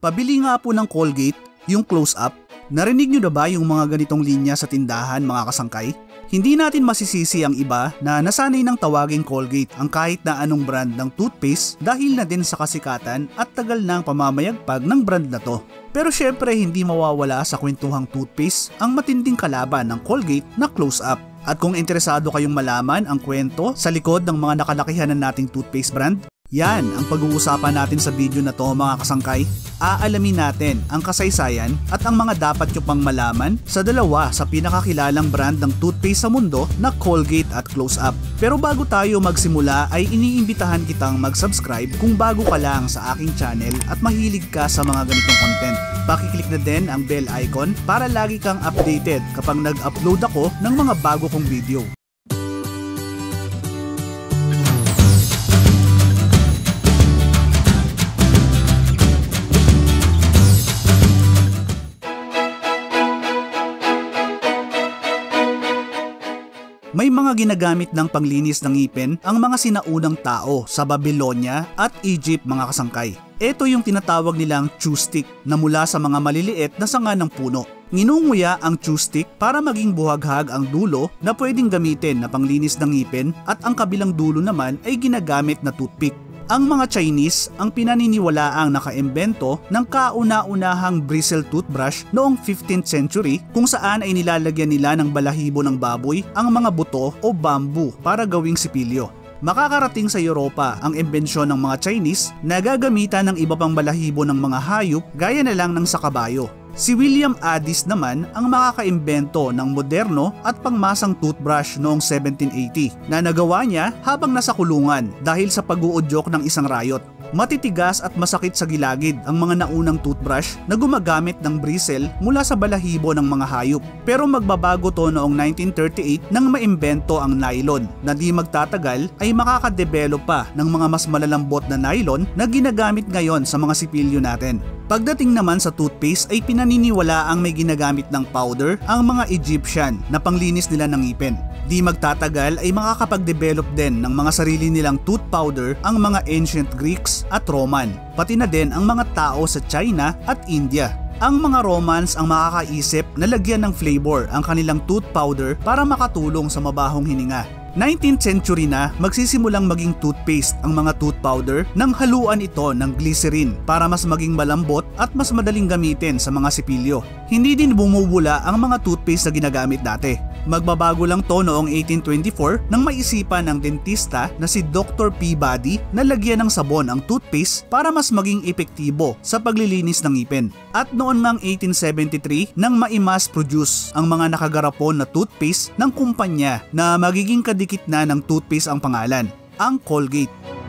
Pabili nga po ng Colgate, yung close-up. Narinig nyo na ba yung mga ganitong linya sa tindahan mga kasangkay? Hindi natin masisisi ang iba na nasanay ng tawaging Colgate ang kahit na anong brand ng toothpaste dahil na din sa kasikatan at tagal ng pamamayagpag ng brand na to. Pero syempre hindi mawawala sa kwentuhang toothpaste ang matinding kalaban ng Colgate na close-up. At kung interesado kayong malaman ang kwento sa likod ng mga nakalakihan ng nating toothpaste brand, yan ang pag-uusapan natin sa video na to mga kasangkay. Aalamin natin ang kasaysayan at ang mga dapat nyo pang malaman sa dalawa sa pinakakilalang brand ng toothpaste sa mundo na Colgate at Close Up. Pero bago tayo magsimula ay iniimbitahan kitang mag-subscribe kung bago ka lang sa aking channel at mahilig ka sa mga ganitong content. Pakiclick na din ang bell icon para lagi kang updated kapag nag-upload ako ng mga bago kong video. Mga ginagamit ng panglinis ng ngipin ang mga sinaunang tao sa Babylonia at Egypt mga kasangkay. Ito yung tinatawag nilang chew stick na mula sa mga maliliit na sanga ng puno. Nginunguya ang chew stick para maging buhaghag ang dulo na pwedeng gamitin na panglinis ng ngipin at ang kabilang dulo naman ay ginagamit na toothpick. Ang mga Chinese ang pinaniniwalaang nakaimbento ng kauna-unahang bristle toothbrush noong 15th century kung saan ay nilalagyan nila ng balahibo ng baboy ang mga buto o bamboo para gawing sipilyo. Makakarating sa Europa ang imbensyon ng mga Chinese na gagamitan ng iba pang balahibo ng mga hayop gaya na lang ng sa kabayo. Si William Addis naman ang makakaimbento ng moderno at pangmasang toothbrush noong 1780 na nagawa niya habang nasa kulungan dahil sa pag-uudyok ng isang rayot. Matitigas at masakit sa gilagid ang mga naunang toothbrush na gumagamit ng bristle mula sa balahibo ng mga hayop. Pero magbabago to noong 1938 nang maimbento ang nylon na di magtatagal ay makakadevelop pa ng mga mas malalambot na nylon na ginagamit ngayon sa mga sipilyo natin. Pagdating naman sa toothpaste ay pinaniniwala ang may ginagamit ng powder ang mga Egyptian na panglinis nila ng ngipin. Di magtatagal ay makakapag-develop din ng mga sarili nilang tooth powder ang mga ancient Greeks at Roman, pati na din ang mga tao sa China at India. Ang mga Romans ang makakaisip na lagyan ng flavor ang kanilang tooth powder para makatulong sa mabahong hininga. 19th century na magsisimulang maging toothpaste ang mga tooth powder nang haluan ito ng glycerin para mas maging malambot at mas madaling gamitin sa mga sipilyo. Hindi din bumubula ang mga toothpaste na ginagamit dati. Magbabago lang to noong 1824 nang maisipan ng dentista na si Dr. Peabody na lagyan ng sabon ang toothpaste para mas maging epektibo sa paglilinis ng ngipin. At noon ngang 1873 nang maimass produce ang mga nakagarapon na toothpaste ng kumpanya na magiging kadikit na ng toothpaste ang pangalan, ang Colgate.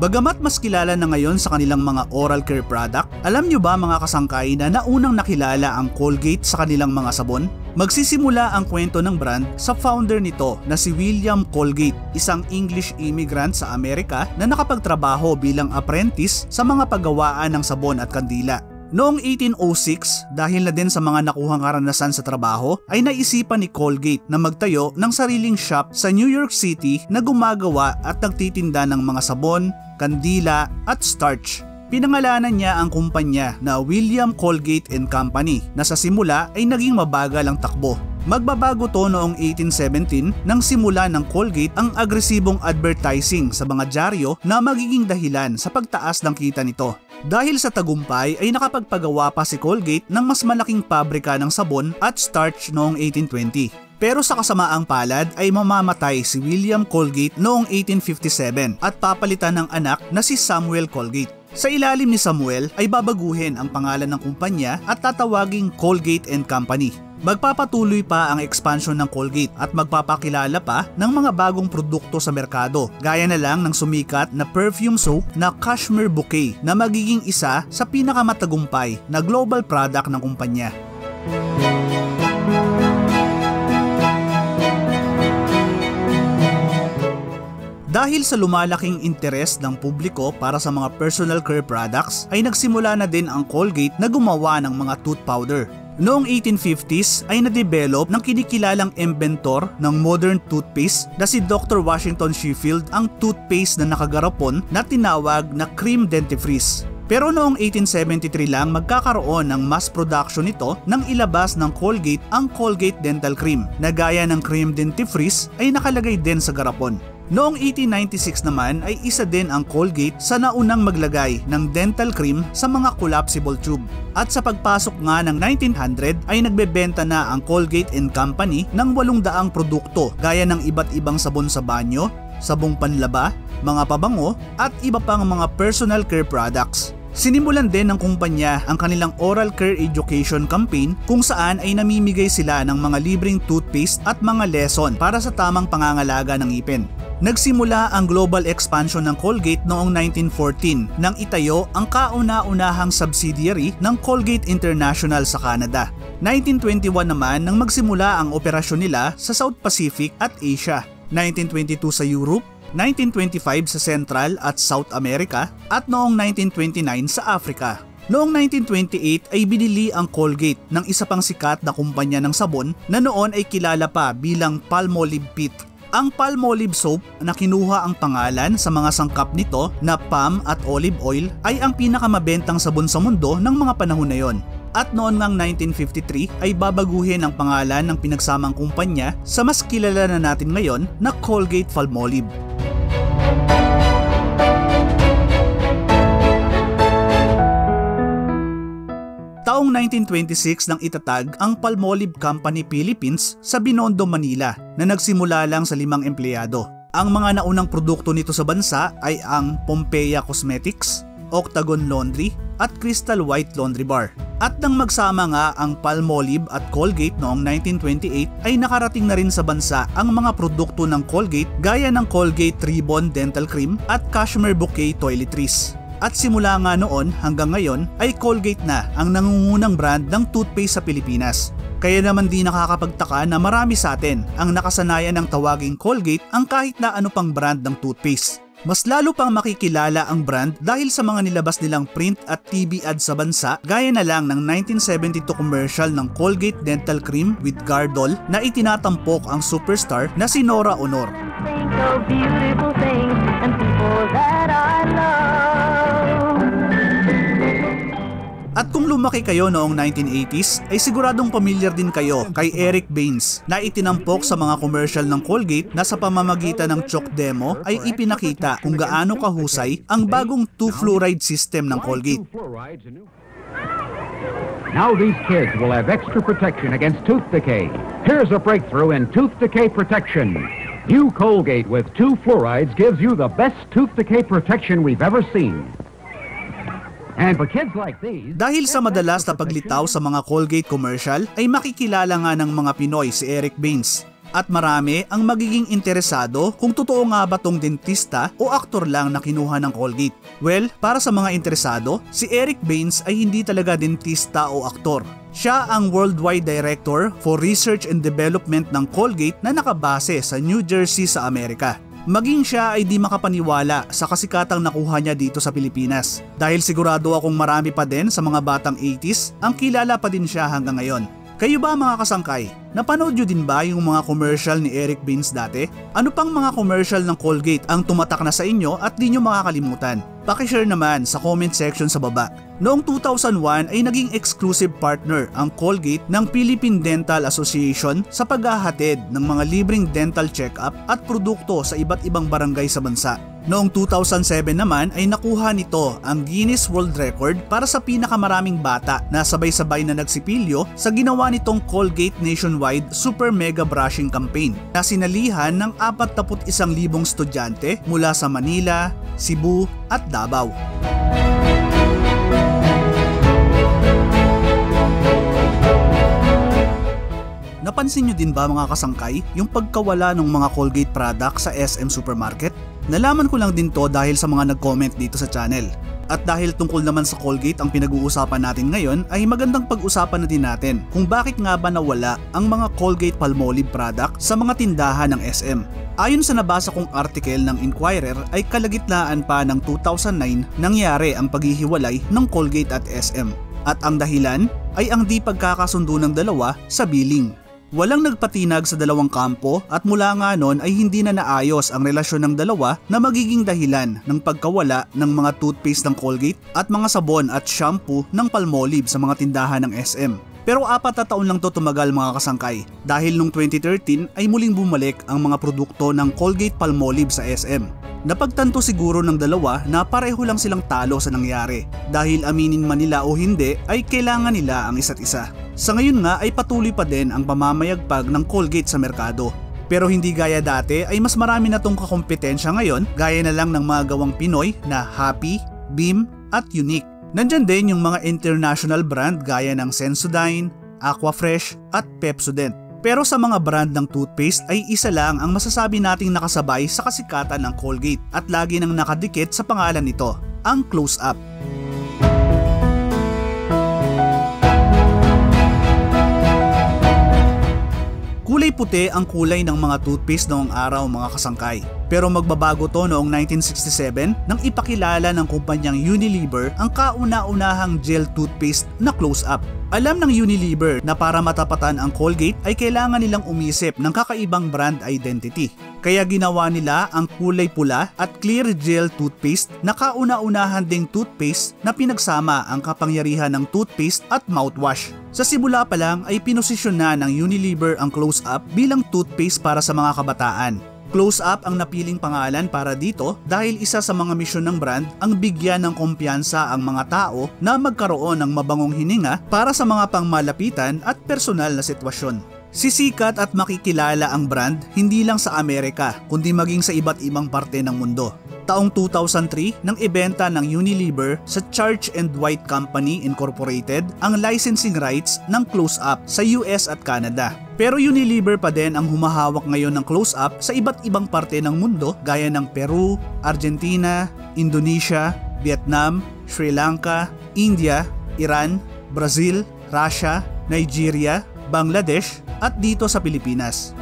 Bagamat mas kilala na ngayon sa kanilang mga oral care product, alam nyo ba mga kasangkay na naunang nakilala ang Colgate sa kanilang mga sabon? Magsisimula ang kwento ng brand sa founder nito na si William Colgate, isang English immigrant sa Amerika na nakapagtrabaho bilang apprentice sa mga paggawaan ng sabon at kandila. Noong 1806, dahil na din sa mga nakuhang karanasan sa trabaho, ay naisipan ni Colgate na magtayo ng sariling shop sa New York City na gumagawa at nagtitinda ng mga sabon, kandila at starch. Pinangalanan niya ang kumpanya na William Colgate and Company na sa simula ay naging mabagal ang takbo. Magbabago to noong 1817 nang simula ng Colgate ang agresibong advertising sa mga dyaryo na magiging dahilan sa pagtaas ng kita nito. Dahil sa tagumpay ay nakapagpagawa pa si Colgate ng mas malaking pabrika ng sabon at starch noong 1820. Pero sa kasamaang palad ay mamamatay si William Colgate noong 1857 at papalitan ng anak na si Samuel Colgate. Sa ilalim ni Samuel ay babaguhin ang pangalan ng kumpanya at tatawaging Colgate and Company. Magpapatuloy pa ang expansion ng Colgate at magpapakilala pa ng mga bagong produkto sa merkado gaya na lang ng sumikat na perfume soap na Cashmere Bouquet na magiging isa sa pinakamatagumpay na global product ng kumpanya. Dahil sa lumalaking interes ng publiko para sa mga personal care products, ay nagsimula na din ang Colgate na gumawa ng mga tooth powder. Noong 1850s ay na-develop ng kinikilalang inventor ng modern toothpaste na si Dr. Washington Sheffield ang toothpaste na nakagarapon na tinawag na cream dentifrice. Pero noong 1873 lang magkakaroon ng mass production nito nang ilabas ng Colgate ang Colgate Dental Cream na gaya ng cream dentifrice ay nakalagay din sa garapon. Noong 1896 naman ay isa din ang Colgate sa naunang maglagay ng dental cream sa mga collapsible tube. At sa pagpasok nga ng 1900 ay nagbebenta na ang Colgate and Company ng 800 produkto gaya ng iba't ibang sabon sa banyo, sabong panlaba, mga pabango at iba pang mga personal care products. Sinimulan din ng kumpanya ang kanilang oral care education campaign kung saan ay namimigay sila ng mga libreng toothpaste at mga lesson para sa tamang pangangalaga ng ngipin. Nagsimula ang global expansion ng Colgate noong 1914 nang itayo ang kauna-unahang subsidiary ng Colgate International sa Canada. 1921 naman nang magsimula ang operasyon nila sa South Pacific at Asia. 1922 sa Europe 1925 sa Central at South America at noong 1929 sa Africa. Noong 1928 ay binili ang Colgate ng isa pang sikat na kumpanya ng sabon na noon ay kilala pa bilang Palmolive Pit. Ang Palmolive soap na kinuha ang pangalan sa mga sangkap nito na palm at olive oil ay ang pinakamabentang sabon sa mundo ng mga panahon na yon. At noon ngang 1953 ay babaguhin ang pangalan ng pinagsamang kumpanya sa mas kilala na natin ngayon na Colgate Palmolive. Taong 1926 nang itatag ang Palmolive Company Philippines sa Binondo, Manila na nagsimula lang sa limang empleyado. Ang mga naunang produkto nito sa bansa ay ang Pompeia Cosmetics, Octagon Laundry at Crystal White Laundry Bar. At nang magsama nga ang Palmolive at Colgate noong 1928 ay nakarating na rin sa bansa ang mga produkto ng Colgate gaya ng Colgate Ribbon Dental Cream at Cashmere Bouquet Toiletries. At simula nga noon hanggang ngayon ay Colgate na ang nangungunang brand ng toothpaste sa Pilipinas. Kaya naman di nakakapagtaka na marami sa atin ang nakasanayan ng tawaging Colgate ang kahit na ano pang brand ng toothpaste. Mas lalo pang makikilala ang brand dahil sa mga nilabas nilang print at TV ad sa bansa gaya na lang ng 1972 commercial ng Colgate Dental Cream with Gardol na itinatampok ang superstar na si Nora Honor. Think of beautiful lumaki kayo noong 1980s, ay siguradong pamilyar din kayo kay Eric Baines na itinampok sa mga commercial ng Colgate na sa pamamagitan ng chalk demo ay ipinakita kung gaano kahusay ang bagong 2-fluoride system ng Colgate. Now these kids will have extra protection against tooth decay. Here's a breakthrough in tooth decay protection. New Colgate with two fluorides gives you the best tooth decay protection we've ever seen. And for kids like these, Dahil sa madalas na paglitaw sa mga Colgate commercial ay makikilala nga ng mga Pinoy si Eric Baines at marami ang magiging interesado kung totoo nga ba tong dentista o aktor lang na kinuha ng Colgate. Well, para sa mga interesado, si Eric Baines ay hindi talaga dentista o aktor. Siya ang Worldwide Director for Research and Development ng Colgate na nakabase sa New Jersey sa Amerika. Maging siya ay di makapaniwala sa kasikatang nakuha niya dito sa Pilipinas dahil sigurado akong marami pa din sa mga batang 80s ang kilala pa din siya hanggang ngayon. Kayo ba mga kasangkay? Napanood nyo din ba yung mga commercial ni Eric Beans dati? Ano pang mga commercial ng Colgate ang tumatak na sa inyo at di nyo makakalimutan? Pakishare naman sa comment section sa baba. Noong 2001 ay naging exclusive partner ang Colgate ng Philippine Dental Association sa paghahatid ng mga libreng dental check-up at produkto sa iba't ibang barangay sa bansa. Noong 2007 naman ay nakuha nito ang Guinness World Record para sa pinakamaraming bata na sabay-sabay na nagsipilyo sa ginawa nitong Colgate Nationwide Super Mega Brushing Campaign na sinalihan ng 41,000 estudyante mula sa Manila, Cebu at Davao. Napansin nyo din ba mga kasangkay yung pagkawala ng mga Colgate products sa SM Supermarket? Nalaman ko lang din to dahil sa mga nag-comment dito sa channel. At dahil tungkol naman sa Colgate ang pinag-uusapan natin ngayon ay magandang pag-usapan na din natin kung bakit nga ba nawala ang mga Colgate Palmolive product sa mga tindahan ng SM. Ayon sa nabasa kong article ng Inquirer ay kalagitnaan pa ng 2009 nangyari ang paghihiwalay ng Colgate at SM. At ang dahilan ay ang di pagkakasundo ng dalawa sa billing. Walang nagpatinag sa dalawang kampo at mula nga noon ay hindi na naayos ang relasyon ng dalawa na magiging dahilan ng pagkawala ng mga toothpaste ng Colgate at mga sabon at shampoo ng Palmolive sa mga tindahan ng SM. Pero apat na taon lang to tumagal mga kasangkay dahil noong 2013 ay muling bumalik ang mga produkto ng Colgate Palmolive sa SM. Napagtanto siguro ng dalawa na pareho lang silang talo sa nangyari dahil aminin man nila o hindi ay kailangan nila ang isa't isa. Sa ngayon nga ay patuloy pa din ang pamamayagpag ng Colgate sa merkado. Pero hindi gaya dati ay mas marami na tong kakompetensya ngayon gaya na lang ng mga gawang Pinoy na Happy, Beam at Unique. Nandyan din yung mga international brand gaya ng Sensodyne, Aquafresh at Pepsodent. Pero sa mga brand ng toothpaste ay isa lang ang masasabi nating nakasabay sa kasikatan ng Colgate at lagi nang nakadikit sa pangalan nito, ang Close Up. Kulay puti ang kulay ng mga toothpaste noong araw mga kasangkay. Pero magbabago to noong 1967 nang ipakilala ng kumpanyang Unilever ang kauna-unahang gel toothpaste na Close Up. Alam ng Unilever na para matapatan ang Colgate ay kailangan nilang umisip ng kakaibang brand identity. Kaya ginawa nila ang kulay pula at clear gel toothpaste na kauna-unahan ding toothpaste na pinagsama ang kapangyarihan ng toothpaste at mouthwash. Sa simula pa lang ay pinosisyon na ng Unilever ang Close Up bilang toothpaste para sa mga kabataan. Close Up ang napiling pangalan para dito dahil isa sa mga misyon ng brand ang bigyan ng kumpiyansa ang mga tao na magkaroon ng mabangong hininga para sa mga pangmalapitan at personal na sitwasyon. Sisikat at makikilala ang brand hindi lang sa Amerika kundi maging sa iba't ibang parte ng mundo. Taong 2003 nang ibenta ng Unilever sa Charge and White Company Incorporated ang licensing rights ng Close Up sa US at Canada. Pero Unilever pa din ang humahawak ngayon ng Close Up sa iba't ibang parte ng mundo gaya ng Peru, Argentina, Indonesia, Vietnam, Sri Lanka, India, Iran, Brazil, Russia, Nigeria, Bangladesh at dito sa Pilipinas.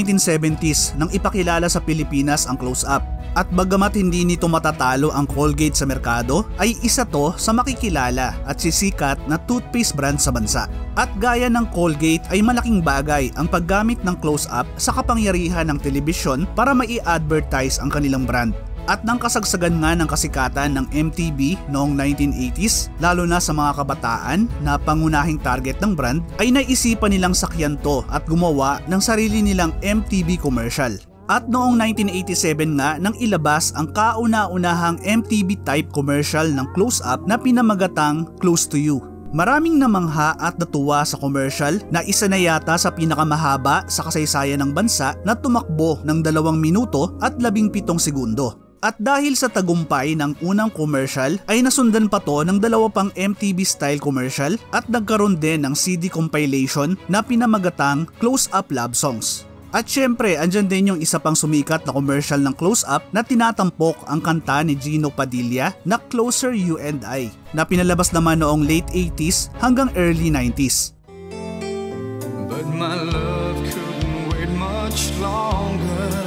1970s nang ipakilala sa Pilipinas ang close-up at bagamat hindi nito matatalo ang Colgate sa merkado ay isa to sa makikilala at sisikat na toothpaste brand sa bansa. At gaya ng Colgate ay malaking bagay ang paggamit ng close-up sa kapangyarihan ng telebisyon para mai-advertise ang kanilang brand at nang kasagsagan nga ng kasikatan ng MTV noong 1980s, lalo na sa mga kabataan na pangunahing target ng brand, ay naisipan nilang sakyan to at gumawa ng sarili nilang MTV commercial. At noong 1987 nga nang ilabas ang kauna-unahang MTV type commercial ng Close Up na pinamagatang Close to You. Maraming namangha at natuwa sa commercial na isa na yata sa pinakamahaba sa kasaysayan ng bansa na tumakbo ng dalawang minuto at labing pitong segundo. At dahil sa tagumpay ng unang commercial ay nasundan pa to ng dalawa pang MTV style commercial at nagkaroon din ng CD compilation na pinamagatang Close Up Love Songs. At syempre, andyan din yung isa pang sumikat na commercial ng Close Up na tinatampok ang kanta ni Gino Padilla na Closer You and I na pinalabas naman noong late 80s hanggang early 90s. But my love couldn't wait much longer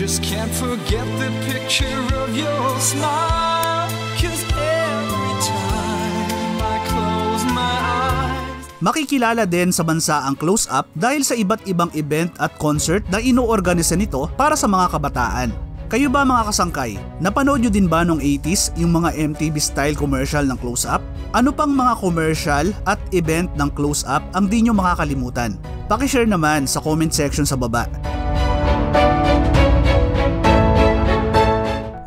Just can't forget the picture of your smile Cause every time I close my eyes Makikilala din sa bansa ang Close Up dahil sa iba't ibang event at concert na inoorganisa nito para sa mga kabataan. Kayo ba mga kasangkay, napanood nyo din ba nung 80s yung mga MTV style commercial ng Close Up? Ano pang mga commercial at event ng Close Up ang di nyo makakalimutan? Pakishare naman sa comment section sa baba.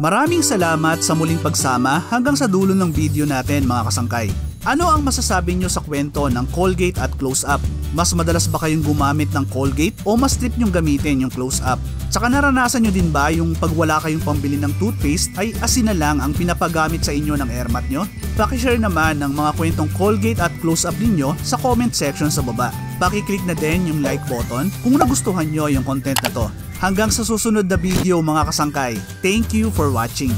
Maraming salamat sa muling pagsama hanggang sa dulo ng video natin mga kasangkay. Ano ang masasabi nyo sa kwento ng Colgate at Close Up? Mas madalas ba kayong gumamit ng Colgate o mas trip nyong gamitin yung Close Up? Tsaka naranasan nyo din ba yung pag wala kayong pambili ng toothpaste ay asin na lang ang pinapagamit sa inyo ng airmat nyo? Pakishare naman ng mga kwentong Colgate at Close Up ninyo sa comment section sa baba. Pakiclick na din yung like button kung nagustuhan nyo yung content na to. Hanggang sa susunod na video mga kasangkay. Thank you for watching.